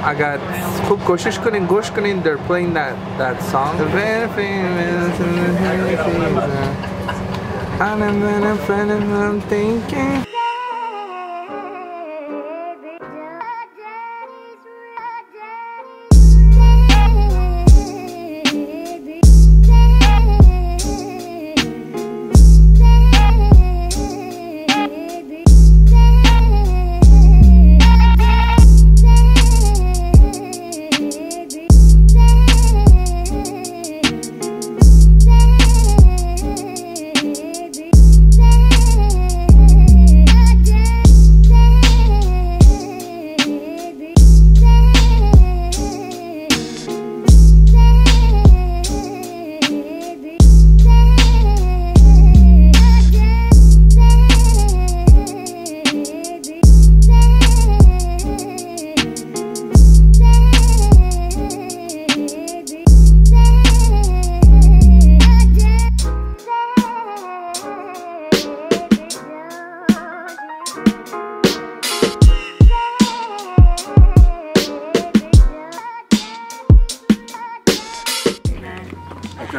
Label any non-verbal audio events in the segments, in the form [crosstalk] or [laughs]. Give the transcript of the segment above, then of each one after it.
I got खूब कोशिश करें गोश करें they're playing that that song very famous and I'm thinking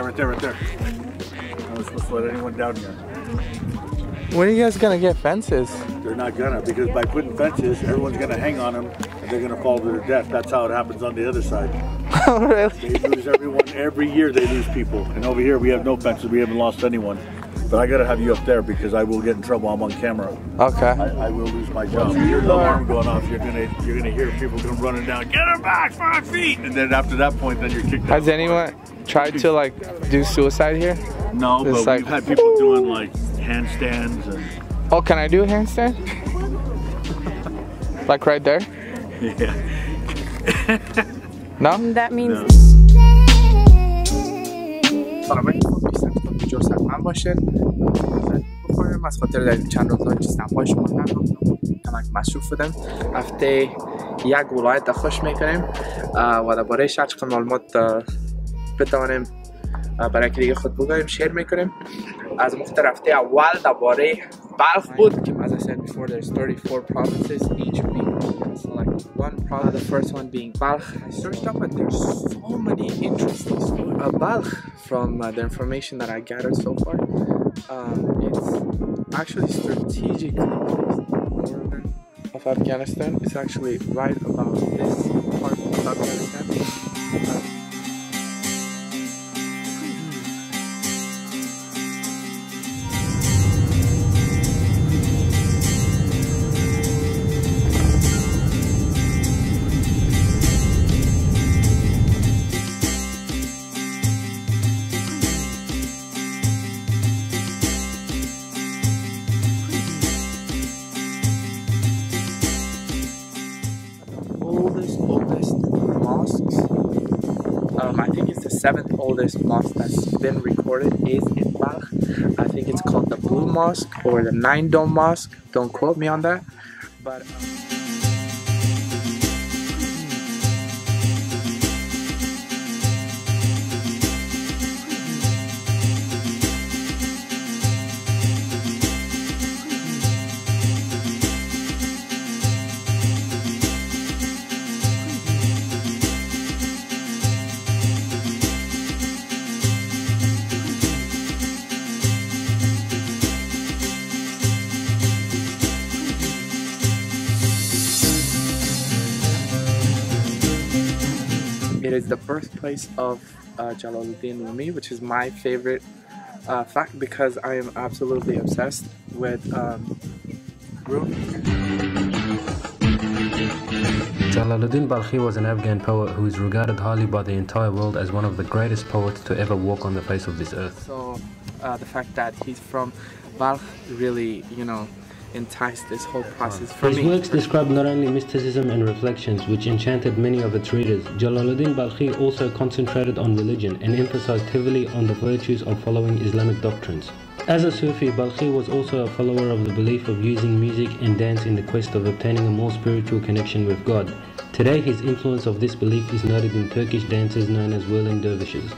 Right there, right there. I was supposed to let anyone down here. When are you guys gonna get fences? They're not gonna, because by putting fences, everyone's gonna hang on them and they're gonna fall to their death. That's how it happens on the other side. [laughs] oh, really? They lose everyone, every year they lose people. And over here we have no fences, we haven't lost anyone. But I gotta have you up there because I will get in trouble. I'm on camera. Okay. I, I will lose my job. You hear the alarm going off, you're gonna you're gonna hear people come running down. Get her back five feet, and then after that point, then you're kicked out. Has anyone tried to like do suicide here? No, It's but like- we've had people doing like handstands and Oh, can I do a handstand? [laughs] like right there? yeah. [laughs] No? That means No. که جور من باشین بخورم. از خاطر در چند روز هیچ سنپ های شما نگفتم کمک مصروف بودم. هفته یک ولایت خوش می‌کنیم. و درباره چقدر معلومات بتوانیم برای که دیگه خود بگویم شیر می‌کنیم. از مختار هفته اول درباره بلخ بود که as I said before there's 34 provinces each being select one province the first one being Balkh. I searched up and there's so many interesting stories. About Balkh from uh, the information that I gathered so far um, it's actually strategically placed in of Afghanistan. It's actually right about this part of Afghanistan oldest, oldest mosques. Um, I think it's the seventh oldest mosque that's been recorded is in Balkh. I think it's called the Blue Mosque or the Nine Dome Mosque. Don't quote me on that. But um, It is the birthplace of uh, Jalaluddin Rumi, which is my favorite uh, fact because I am absolutely obsessed with um, Rumi. Jalaluddin Balkhi was an Afghan poet who is regarded highly by the entire world as one of the greatest poets to ever walk on the face of this earth. So uh, the fact that he's from Balkh really, you know, enticed this whole process for His me. works describe not only mysticism and reflections, which enchanted many of its readers, Jalaluddin Balkhi also concentrated on religion and emphasized heavily on the virtues of following Islamic doctrines. As a Sufi, Balkhi was also a follower of the belief of using music and dance in the quest of obtaining a more spiritual connection with God. Today, his influence of this belief is noted in Turkish dances known as whirling dervishes.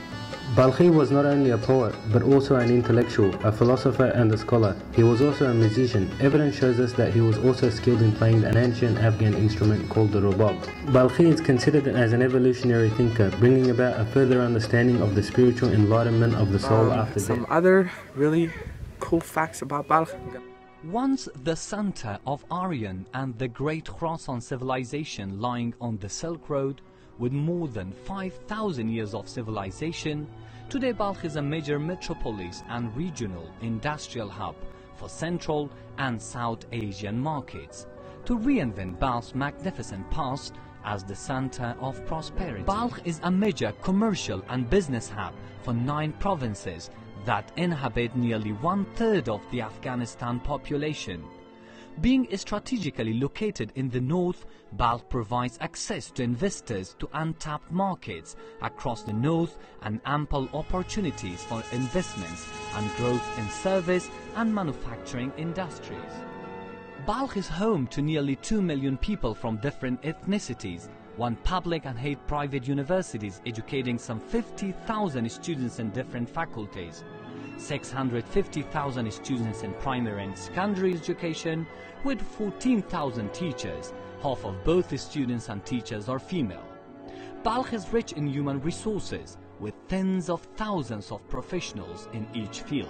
Balkhi was not only a poet, but also an intellectual, a philosopher and a scholar. He was also a musician. Evidence shows us that he was also skilled in playing an ancient Afghan instrument called the rubab. Balkhi is considered as an evolutionary thinker, bringing about a further understanding of the spiritual enlightenment of the soul Um, after some death. Some other really cool facts about Balkh. Once the center of Aryan and the great Khorasan civilization lying on the Silk Road with more than 5,000 years of civilization, today Balkh is a major metropolis and regional industrial hub for Central and South Asian markets. To reinvent Balkh's magnificent past as the center of prosperity. Balkh is a major commercial and business hub for nine provinces that inhabit nearly one third of the Afghanistan population. Being strategically located in the north, Balkh provides access to investors to untapped markets across the north and ample opportunities for investments and growth in service and manufacturing industries. Balkh is home to nearly 2 million people from different ethnicities, one public and eight private universities educating some 50,000 students in different faculties, 650,000 students in primary and secondary education, with 14,000 teachers, half of both the students and teachers are female. Balkh is rich in human resources, with tens of thousands of professionals in each field.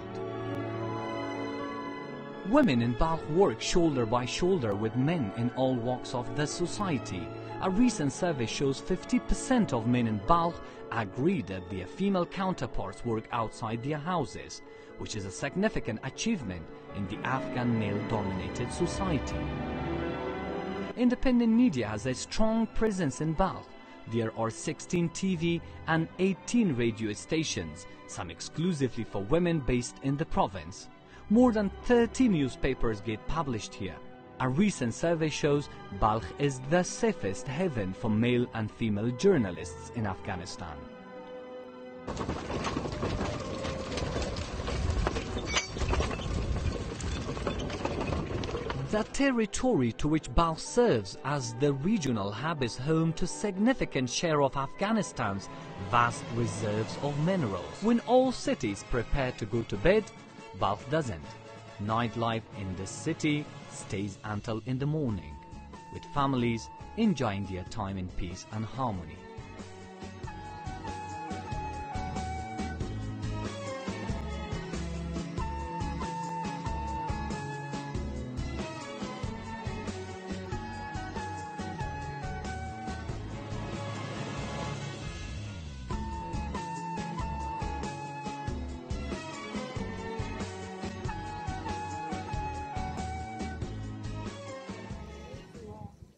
Women in Balkh work shoulder by shoulder with men in all walks of the society. A recent survey shows 50% of men in Balkh agree that their female counterparts work outside their houses, which is a significant achievement in the Afghan male-dominated society. Independent media has a strong presence in Balkh. There are 16 TV and 18 radio stations, some exclusively for women based in the province. More than 30 newspapers get published here. A recent survey shows Balkh is the safest haven for male and female journalists in Afghanistan. The territory to which Balkh serves as the regional hub is home to significant share of Afghanistan's vast reserves of minerals. When all cities prepare to go to bed, Balkh doesn't. Nightlife in the city stays until in the morning, with families enjoying their time in peace and harmony.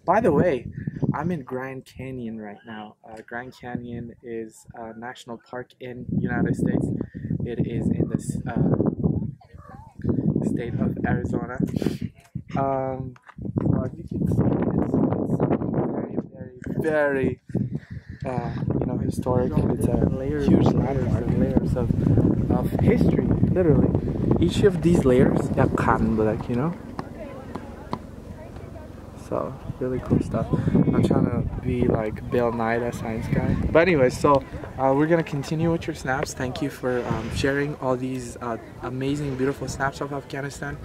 By the way, I'm in Grand Canyon right now. Uh, Grand Canyon is a national park in United States. It is in the uh, state of Arizona. Um, as you can see, it's, it's very, very, very, uh, you know, historic. It's a huge landmark and layers of, of history, literally. Each of these layers, yeah, like, you know. So really cool stuff. I'm trying to be like Bill Nye, that science guy. But anyway, so uh, we're gonna continue with your snaps. Thank you for um, sharing all these uh, amazing, beautiful snaps of Afghanistan,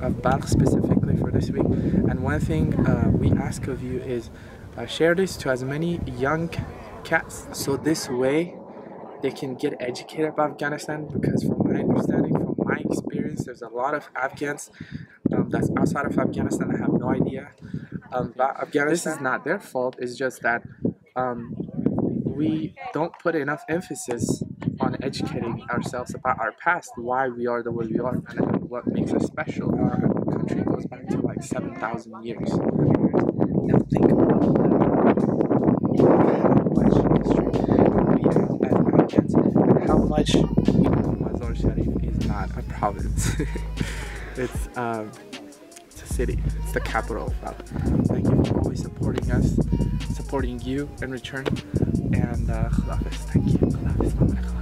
of Balkh specifically for this week. And one thing uh, we ask of you is uh, share this to as many young cats, so this way they can get educated about Afghanistan. Because from my understanding, from my experience, there's a lot of Afghans um, that's outside of Afghanistan that have no idea um. This is not their fault. It's just that um, we don't put enough emphasis on educating ourselves about our past, why we are the way we are, and what makes us special. Our country goes back to like 7,000 years. Now think about how much history we have as and how much you know, Mazar Sharif is not a province. [laughs] it's um, city. It's the capital of Balkh. Thank you for always supporting us, supporting you in return. And uh, thank you.